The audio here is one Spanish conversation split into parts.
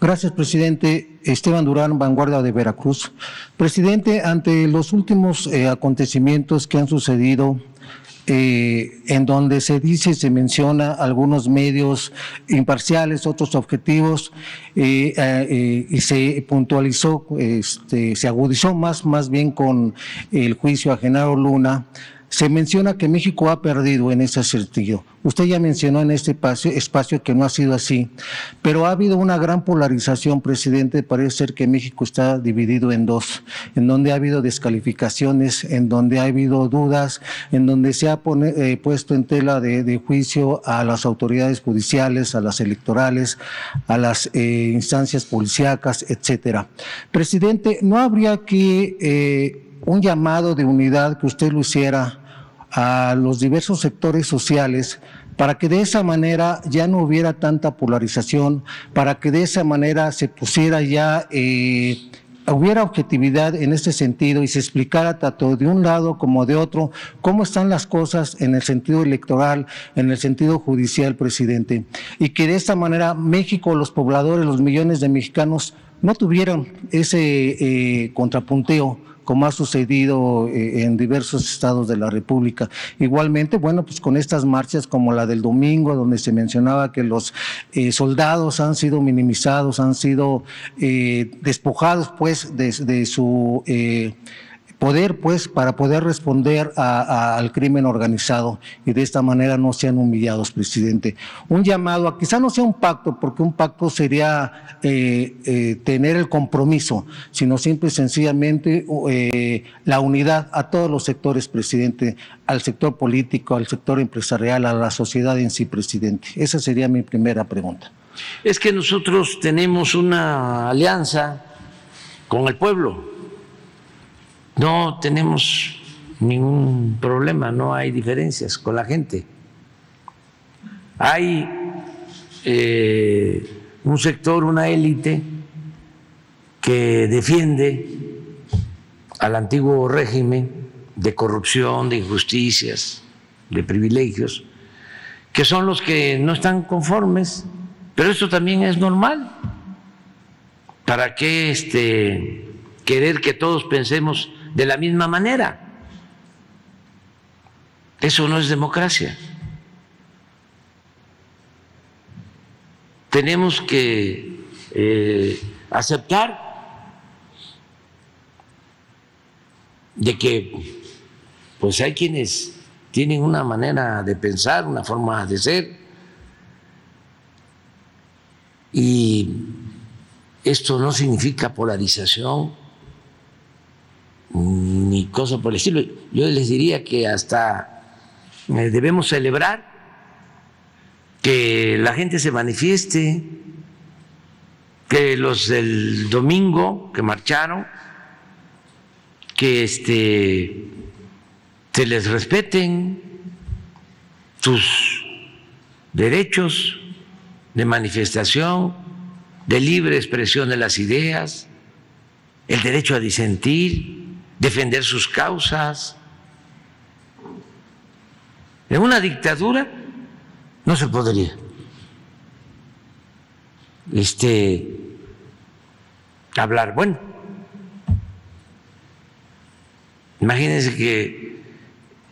Gracias, presidente. Esteban Durán, Vanguardia de Veracruz. Presidente, ante los últimos eh, acontecimientos que han sucedido, eh, en donde se dice, se menciona algunos medios imparciales, otros objetivos, eh, y se puntualizó, este, se agudizó más, más bien con el juicio a Genaro Luna se menciona que México ha perdido en ese sentido. Usted ya mencionó en este espacio, que no ha sido así, pero ha habido una gran polarización, presidente. Parece ser que México está dividido en dos, en donde ha habido descalificaciones, en donde ha habido dudas, en donde se ha eh, puesto en tela de, juicio a las autoridades judiciales, a las electorales, a las eh, instancias policíacas, etcétera. Presidente, ¿no habría que eh, un llamado de unidad que usted lo hiciera a los diversos sectores sociales para que de esa manera ya no hubiera tanta polarización, para que de esa manera se pusiera ya, eh, hubiera objetividad en este sentido y se explicara tanto de un lado como de otro cómo están las cosas en el sentido electoral, en el sentido judicial, presidente. Y que de esta manera México, los pobladores, los millones de mexicanos no tuvieran ese eh, contrapunteo como ha sucedido eh, en diversos estados de la República. Igualmente, bueno, pues con estas marchas como la del domingo, donde se mencionaba que los eh, soldados han sido minimizados, han sido eh, despojados pues de, de su poder, pues, para poder responder al crimen organizado y de esta manera no sean humillados, presidente. Un llamado a quizá no sea un pacto, porque un pacto sería eh, eh, tener el compromiso, sino simple y sencillamente eh, la unidad a todos los sectores, presidente, al sector político, al sector empresarial, a la sociedad en sí, presidente. Esa sería mi primera pregunta. Es que nosotros tenemos una alianza con el pueblo no tenemos ningún problema, no hay diferencias con la gente. Hay eh, un sector, una élite que defiende al antiguo régimen de corrupción, de injusticias, de privilegios, que son los que no están conformes, pero esto también es normal. ¿Para qué este, querer que todos pensemos de la misma manera. Eso no es democracia. Tenemos que eh, aceptar de que pues hay quienes tienen una manera de pensar, una forma de ser, y esto no significa polarización, ni cosa por el estilo. Yo les diría que hasta eh, debemos celebrar que la gente se manifieste, que los del domingo que marcharon, que este, se les respeten sus derechos de manifestación, de libre expresión de las ideas, el derecho a disentir, defender sus causas. En una dictadura no se podría este, hablar. Bueno, imagínense que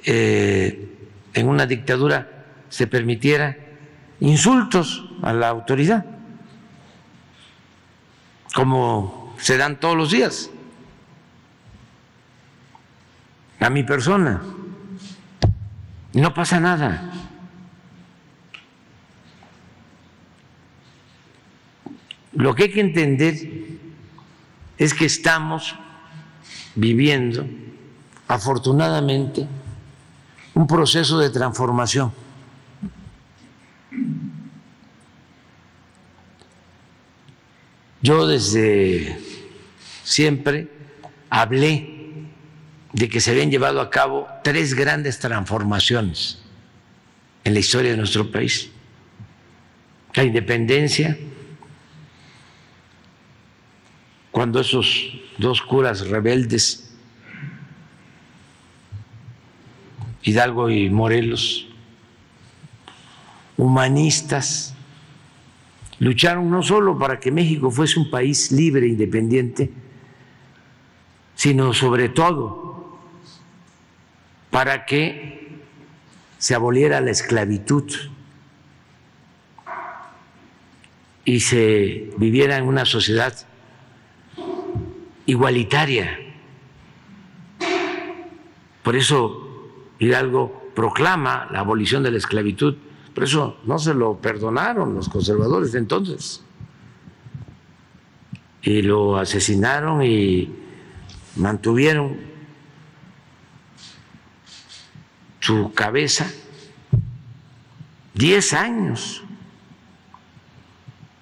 eh, en una dictadura se permitiera insultos a la autoridad, como se dan todos los días a mi persona. No pasa nada. Lo que hay que entender es que estamos viviendo, afortunadamente, un proceso de transformación. Yo desde siempre hablé de que se habían llevado a cabo tres grandes transformaciones en la historia de nuestro país. La independencia, cuando esos dos curas rebeldes, Hidalgo y Morelos, humanistas, lucharon no solo para que México fuese un país libre e independiente, sino sobre todo para que se aboliera la esclavitud y se viviera en una sociedad igualitaria. Por eso Hidalgo proclama la abolición de la esclavitud. Por eso no se lo perdonaron los conservadores de entonces. Y lo asesinaron y mantuvieron su cabeza diez años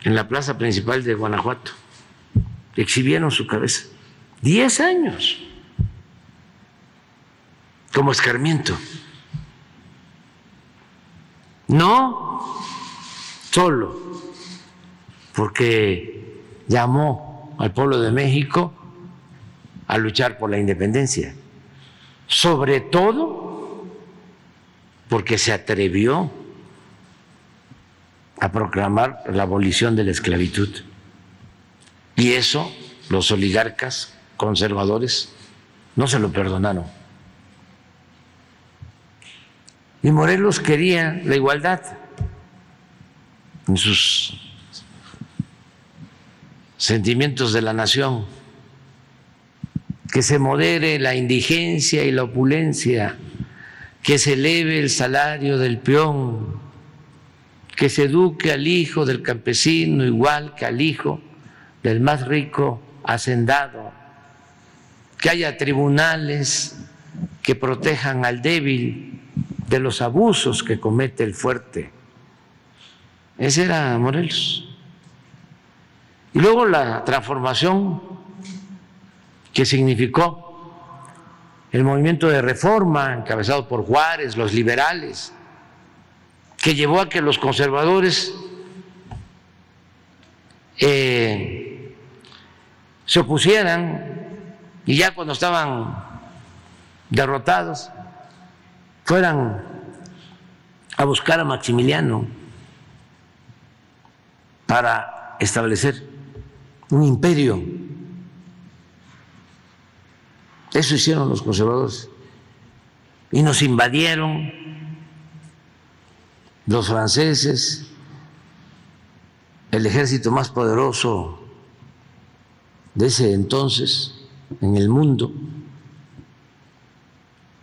en la plaza principal de Guanajuato. Exhibieron su cabeza. Diez años. Como escarmiento. No solo porque llamó al pueblo de México a luchar por la independencia, sobre todo porque se atrevió a proclamar la abolición de la esclavitud. Y eso los oligarcas conservadores no se lo perdonaron. Y Morelos quería la igualdad en sus sentimientos de la nación, que se modere la indigencia y la opulencia, que se eleve el salario del peón, que se eduque al hijo del campesino igual que al hijo del más rico hacendado, que haya tribunales que protejan al débil de los abusos que comete el fuerte. Ese era Morelos. Y luego la transformación que significó el movimiento de reforma encabezado por Juárez, los liberales, que llevó a que los conservadores eh, se opusieran y ya cuando estaban derrotados fueran a buscar a Maximiliano para establecer un imperio. Eso hicieron los conservadores. Y nos invadieron los franceses, el ejército más poderoso de ese entonces en el mundo,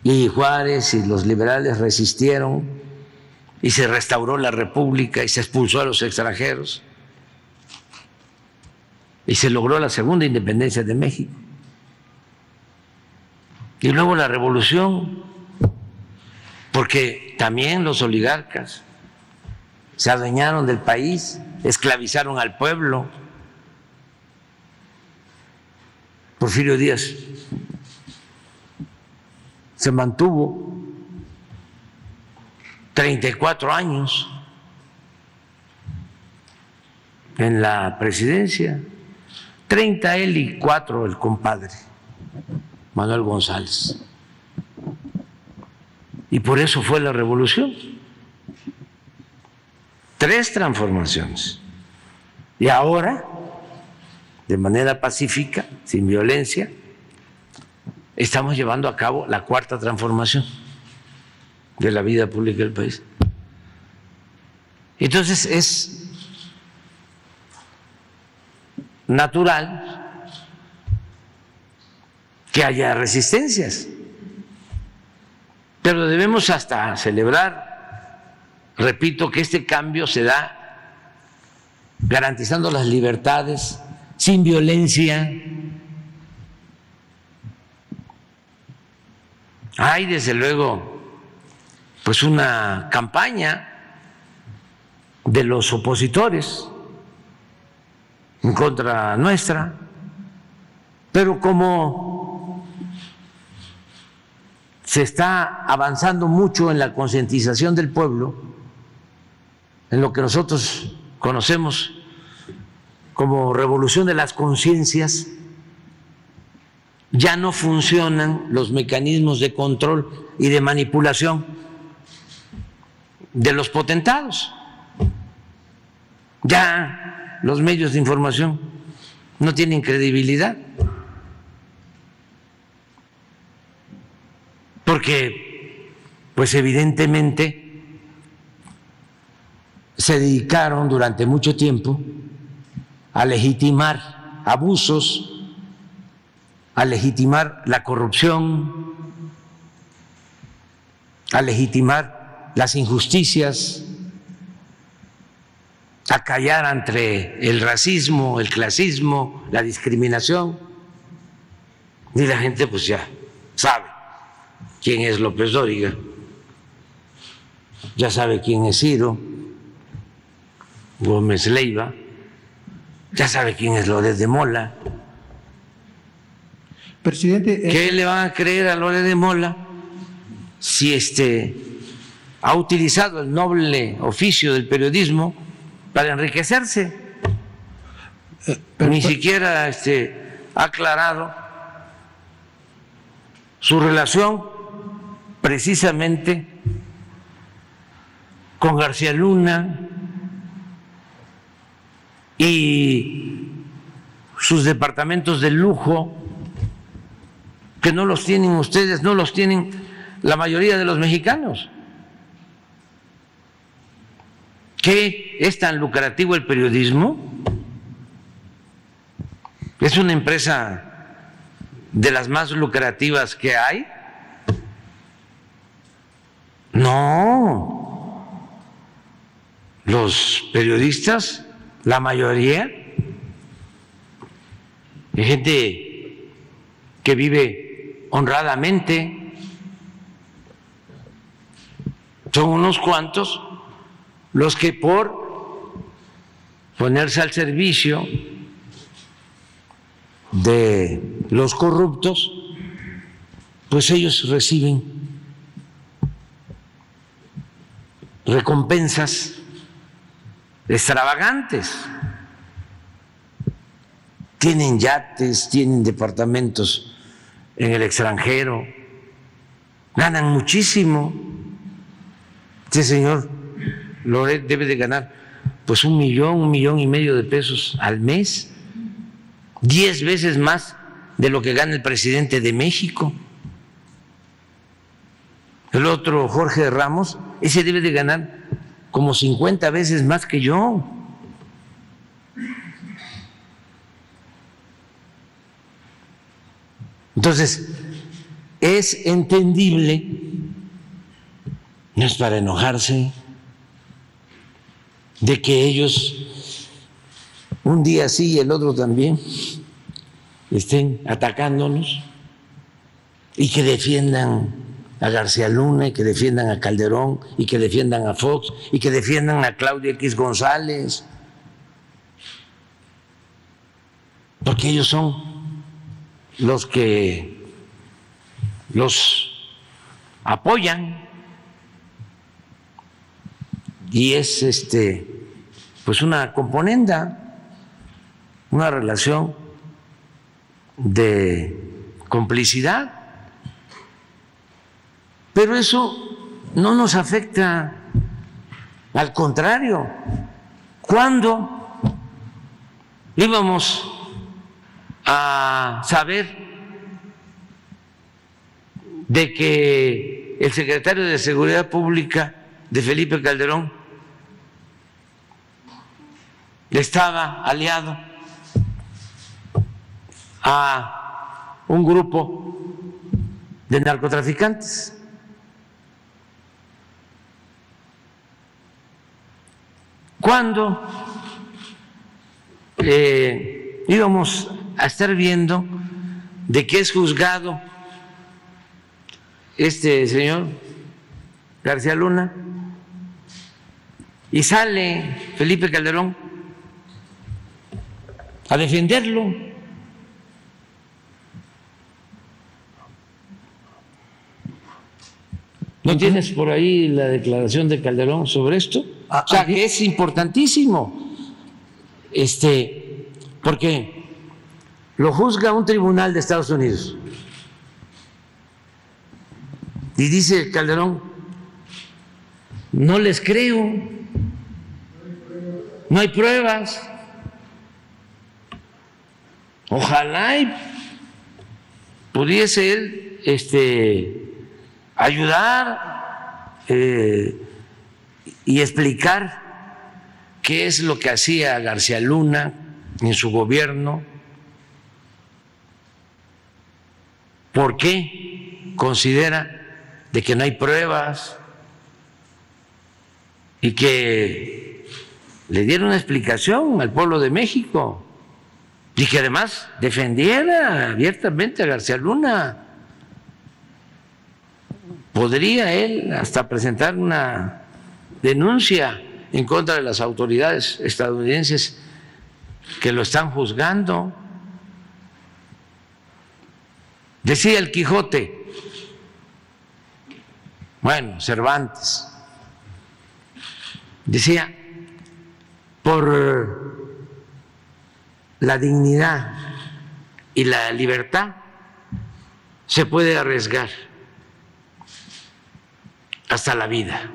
y Juárez y los liberales resistieron y se restauró la república y se expulsó a los extranjeros y se logró la segunda independencia de México. Y luego la revolución, porque también los oligarcas se adueñaron del país, esclavizaron al pueblo. Porfirio Díaz se mantuvo 34 años en la presidencia, 30 él y 4 el compadre, Manuel González. Y por eso fue la revolución tres transformaciones. Y ahora, de manera pacífica, sin violencia, estamos llevando a cabo la cuarta transformación de la vida pública del país. Entonces es natural que haya resistencias, pero debemos hasta celebrar Repito que este cambio se da garantizando las libertades, sin violencia. Hay desde luego pues una campaña de los opositores en contra nuestra, pero como se está avanzando mucho en la concientización del pueblo, en lo que nosotros conocemos como revolución de las conciencias, ya no funcionan los mecanismos de control y de manipulación de los potentados. Ya los medios de información no tienen credibilidad. Porque, pues evidentemente, se dedicaron durante mucho tiempo a legitimar abusos, a legitimar la corrupción, a legitimar las injusticias, a callar entre el racismo, el clasismo, la discriminación. Y la gente pues ya sabe quién es López Dóriga, ya sabe quién es Ciro, Gómez Leiva, ya sabe quién es Lórez de Mola. Presidente. Eh, ¿Qué le van a creer a Lórez de Mola si este ha utilizado el noble oficio del periodismo para enriquecerse? Eh, Ni siquiera este, ha aclarado su relación precisamente con García Luna, y sus departamentos de lujo, que no los tienen ustedes, no los tienen la mayoría de los mexicanos. ¿Qué es tan lucrativo el periodismo? Es una empresa de las más lucrativas que hay. No, los periodistas la mayoría gente que vive honradamente, son unos cuantos los que por ponerse al servicio de los corruptos, pues ellos reciben recompensas extravagantes. Tienen yates, tienen departamentos en el extranjero, ganan muchísimo. Este señor Loret debe de ganar pues un millón, un millón y medio de pesos al mes, diez veces más de lo que gana el presidente de México. El otro, Jorge Ramos, ese debe de ganar como 50 veces más que yo. Entonces, es entendible, no es para enojarse, de que ellos un día sí y el otro también estén atacándonos y que defiendan a García Luna y que defiendan a Calderón y que defiendan a Fox y que defiendan a Claudia X González. Porque ellos son los que los apoyan y es este pues una componenda, una relación de complicidad. Pero eso no nos afecta, al contrario, ¿cuándo íbamos a saber de que el secretario de Seguridad Pública de Felipe Calderón estaba aliado a un grupo de narcotraficantes. ¿Cuándo eh, íbamos a estar viendo de qué es juzgado este señor García Luna y sale Felipe Calderón a defenderlo. ¿No tienes por ahí la declaración de Calderón sobre esto? O sea, que es importantísimo. Este, porque lo juzga un tribunal de Estados Unidos. Y dice Calderón, no les creo, no hay pruebas. Ojalá y pudiese él este, ayudar eh, y explicar qué es lo que hacía García Luna en su gobierno, por qué considera de que no hay pruebas y que le diera una explicación al pueblo de México y que además defendiera abiertamente a García Luna. Podría él hasta presentar una denuncia en contra de las autoridades estadounidenses que lo están juzgando. Decía el Quijote, bueno, Cervantes, decía, por la dignidad y la libertad se puede arriesgar hasta la vida.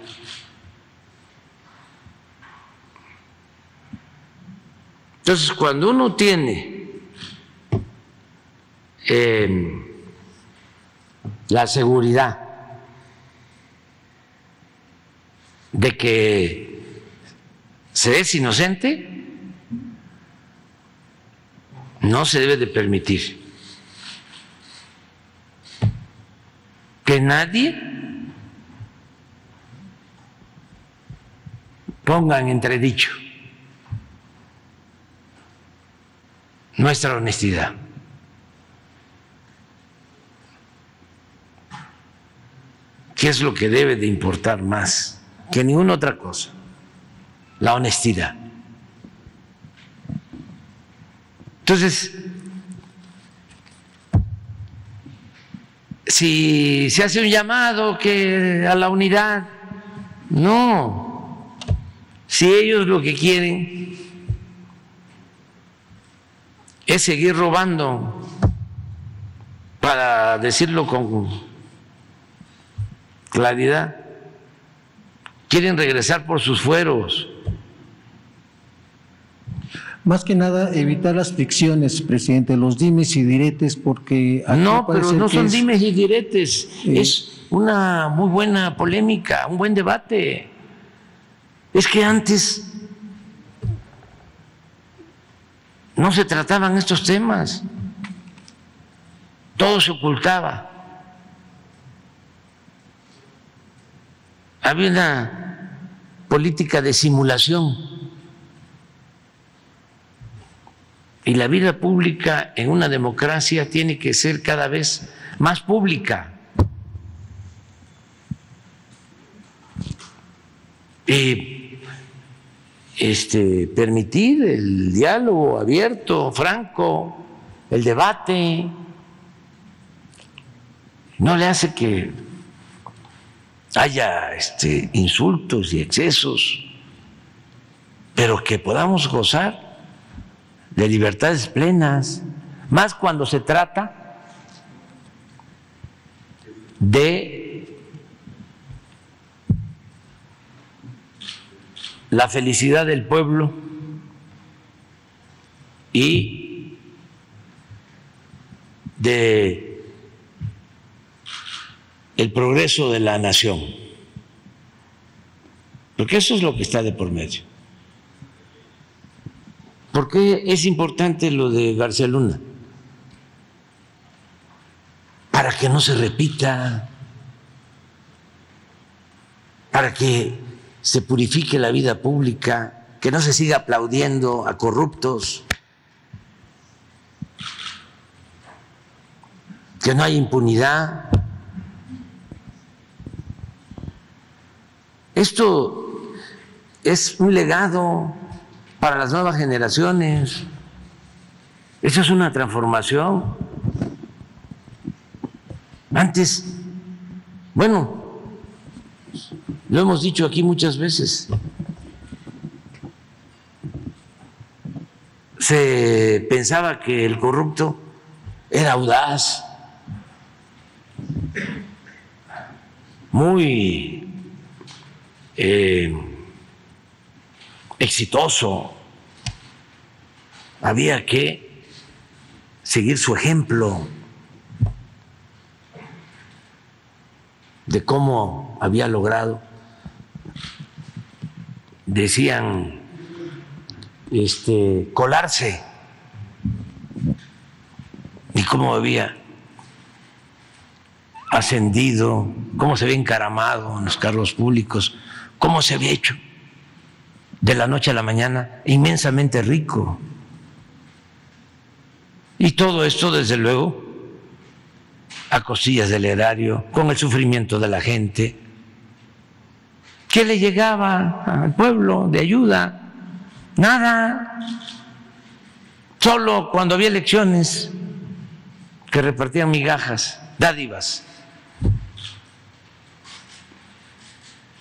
Entonces, cuando uno tiene eh, la seguridad de que se es inocente, no se debe de permitir que nadie ponga en entredicho nuestra honestidad. ¿Qué es lo que debe de importar más que ninguna otra cosa? La honestidad. Entonces, si se hace un llamado que a la unidad, no. Si ellos lo que quieren es seguir robando, para decirlo con claridad. Quieren regresar por sus fueros. Más que nada, evitar las fricciones, presidente, los dimes y diretes, porque... No, pero no son dimes y diretes, eh, es una muy buena polémica, un buen debate. Es que antes no se trataban estos temas, todo se ocultaba. Había una política de simulación. Y la vida pública en una democracia tiene que ser cada vez más pública. Y este, permitir el diálogo abierto, franco, el debate. No le hace que haya este, insultos y excesos, pero que podamos gozar de libertades plenas, más cuando se trata de la felicidad del pueblo y de el progreso de la nación. Porque eso es lo que está de por medio. ¿Por qué es importante lo de García Luna? Para que no se repita, para que se purifique la vida pública, que no se siga aplaudiendo a corruptos, que no haya impunidad. Esto es un legado para las nuevas generaciones. Eso es una transformación. Antes, bueno, lo hemos dicho aquí muchas veces. Se pensaba que el corrupto era audaz, muy eh, exitoso. Había que seguir su ejemplo de cómo había logrado, decían, este, colarse y cómo había ascendido, cómo se había encaramado en los cargos públicos, cómo se había hecho de la noche a la mañana inmensamente rico. Y todo esto, desde luego, a cosillas del erario, con el sufrimiento de la gente. ¿Qué le llegaba al pueblo de ayuda? Nada. Solo cuando había elecciones que repartían migajas, dádivas,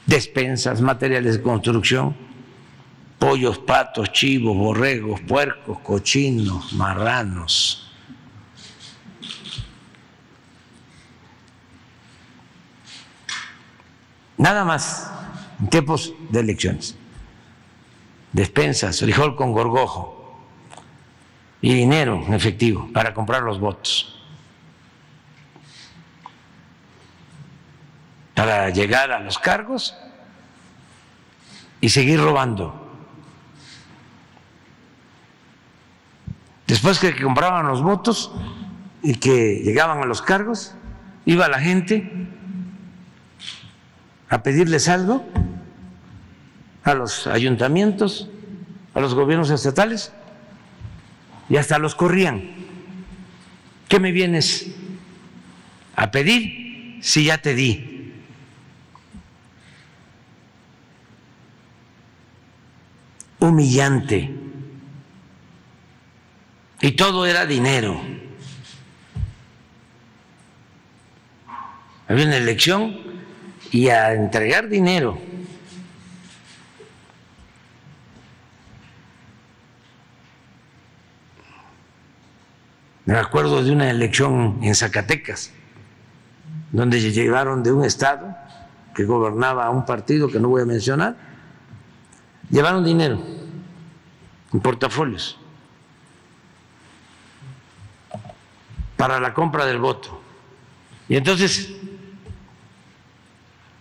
despensas, materiales de construcción, pollos, patos, chivos, borregos, puercos, cochinos, marranos. Nada más en tiempos de elecciones. Despensas, frijol con gorgojo y dinero en efectivo para comprar los votos. Para llegar a los cargos y seguir robando. Después que compraban los votos y que llegaban a los cargos, iba la gente a pedirles algo a los ayuntamientos, a los gobiernos estatales, y hasta los corrían. ¿Qué me vienes a pedir si ya te di? Humillante. Y todo era dinero. Había una elección y a entregar dinero. Me acuerdo de una elección en Zacatecas, donde llegaron de un estado que gobernaba un partido que no voy a mencionar, llevaron dinero en portafolios para la compra del voto. Y entonces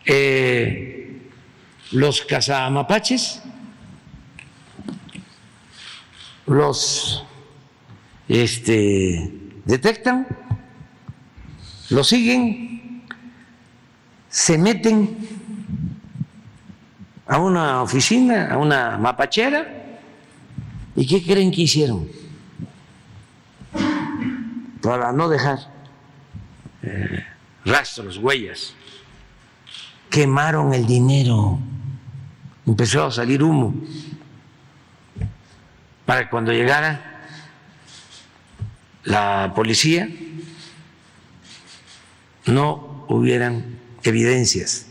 eh, los cazamapaches, los este, detectan, los siguen, se meten a una oficina, a una mapachera, ¿y qué creen que hicieron? Para no dejar eh, rastros, huellas. Quemaron el dinero, empezó a salir humo, para cuando llegara la policía no hubieran evidencias.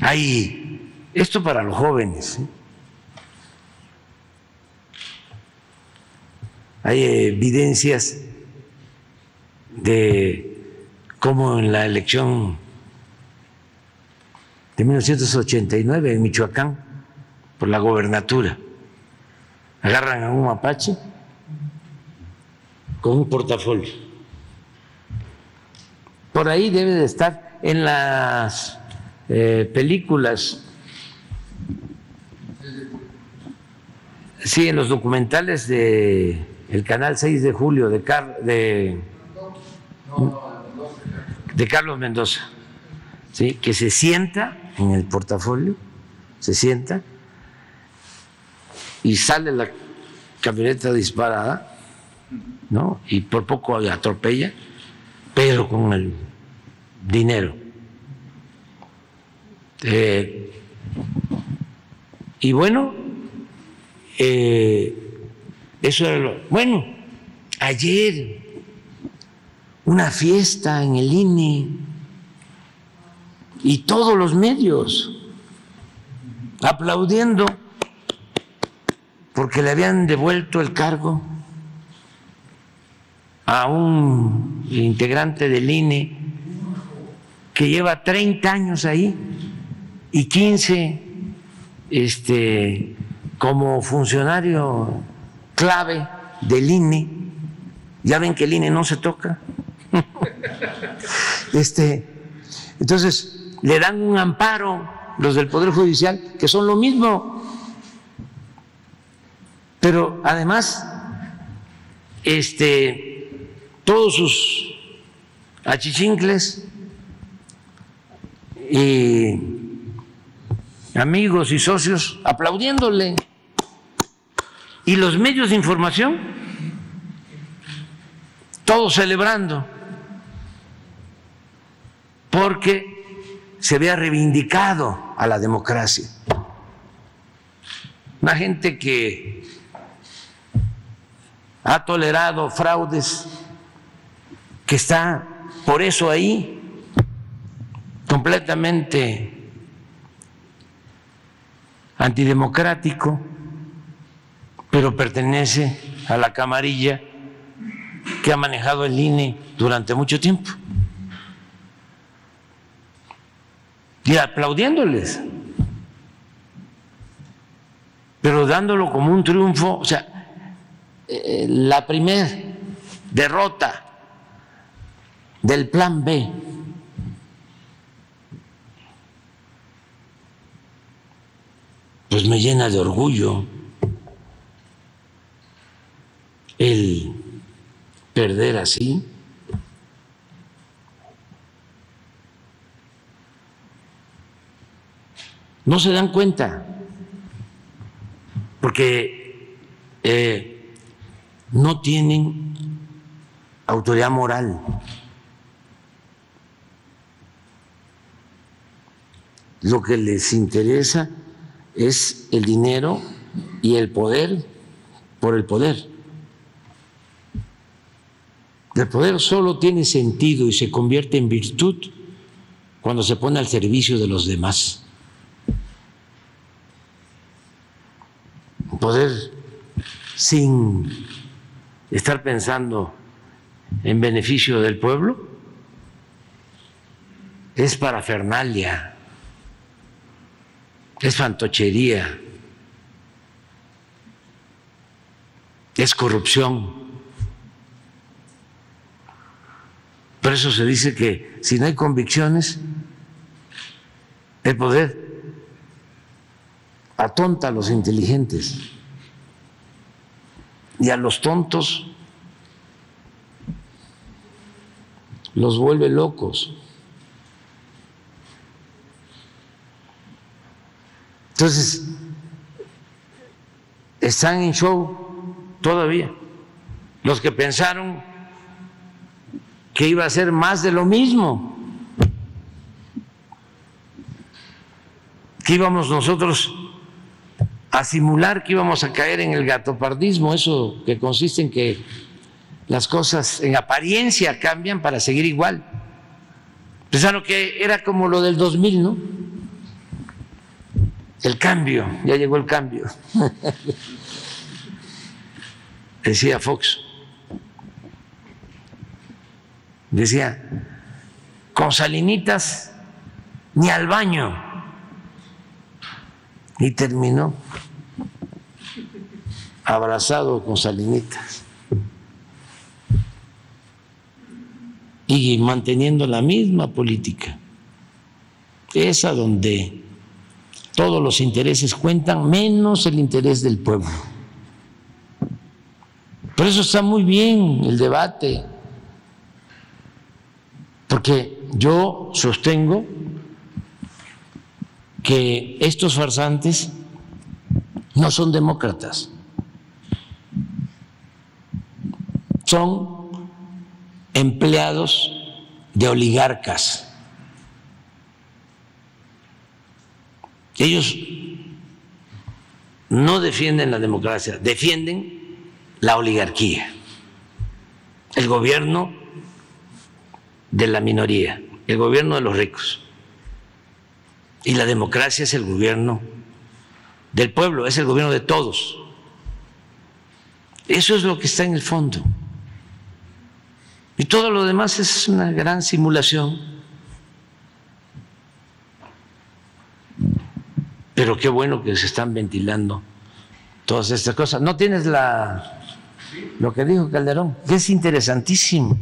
Hay esto para los jóvenes. ¿eh? Hay evidencias de cómo en la elección de 1989 en Michoacán por la gobernatura. Agarran a un mapache con un portafolio. Por ahí debe de estar en las eh, películas, sí, en los documentales de el canal 6 de julio de, de, de Carlos Mendoza, ¿sí? que se sienta en el portafolio, se sienta y sale la camioneta disparada, ¿no? Y por poco atropella, pero con el dinero. Eh, y bueno, eh, eso era lo. Bueno, ayer una fiesta en el INE y todos los medios aplaudiendo porque le habían devuelto el cargo a un integrante del INE que lleva 30 años ahí y 15 este, como funcionario clave del INE, ya ven que el INE no se toca. este, entonces, le dan un amparo los del Poder Judicial, que son lo mismo. Pero además, este, todos sus achichincles y amigos y socios aplaudiéndole. Y los medios de información, todos celebrando, porque se había reivindicado a la democracia. Una gente que ha tolerado fraudes, que está por eso ahí completamente antidemocrático, pero pertenece a la camarilla que ha manejado el INE durante mucho tiempo. Y aplaudiéndoles, pero dándolo como un triunfo, o sea, eh, la primera derrota del plan B pues me llena de orgullo el perder así. No se dan cuenta, porque eh, no tienen autoridad moral. Lo que les interesa es el dinero y el poder por el poder. El poder solo tiene sentido y se convierte en virtud cuando se pone al servicio de los demás. Poder sin estar pensando en beneficio del pueblo es parafernalia es fantochería, es corrupción. Por eso se dice que si no hay convicciones, el poder atonta a los inteligentes y a los tontos los vuelve locos. Entonces, están en show todavía. Los que pensaron que iba a ser más de lo mismo, que íbamos nosotros a simular que íbamos a caer en el gatopardismo, eso que consiste en que las cosas en apariencia cambian para seguir igual. Pensaron que era como lo del 2000, ¿no? El cambio, ya llegó el cambio. Decía Fox. Decía, con salinitas ni al baño. Y terminó abrazado con salinitas. Y manteniendo la misma política. Esa donde todos los intereses cuentan, menos el interés del pueblo. Por eso está muy bien el debate, porque yo sostengo que estos farsantes no son demócratas, son empleados de oligarcas Ellos no defienden la democracia, defienden la oligarquía, el gobierno de la minoría, el gobierno de los ricos. Y la democracia es el gobierno del pueblo, es el gobierno de todos. Eso es lo que está en el fondo. Y todo lo demás es una gran simulación pero qué bueno que se están ventilando todas estas cosas. ¿No tienes la lo que dijo Calderón? Que es interesantísimo